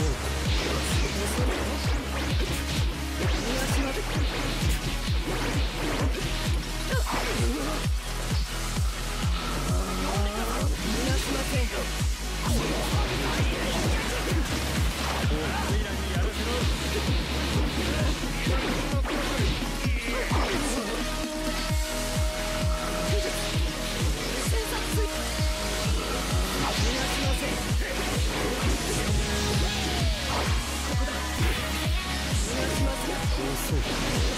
Whoa. Yeah.